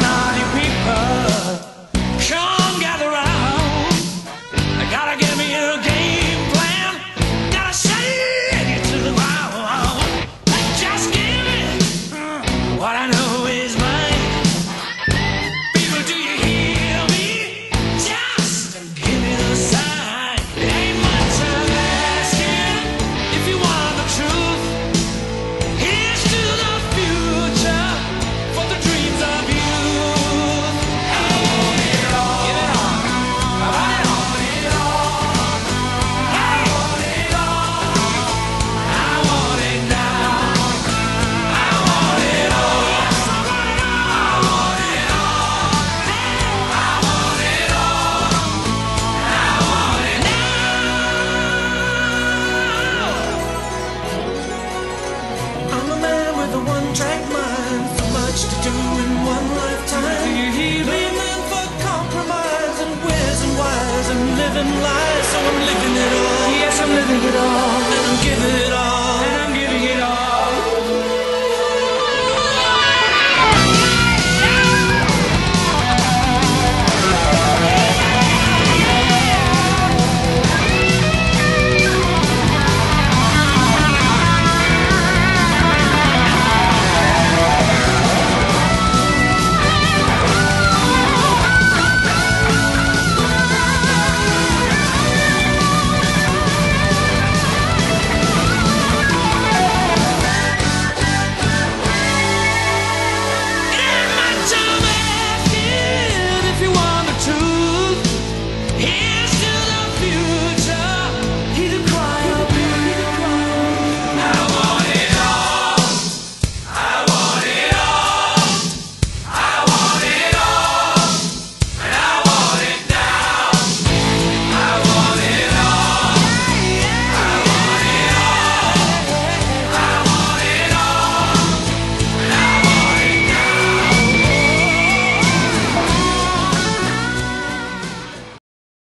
naughty people.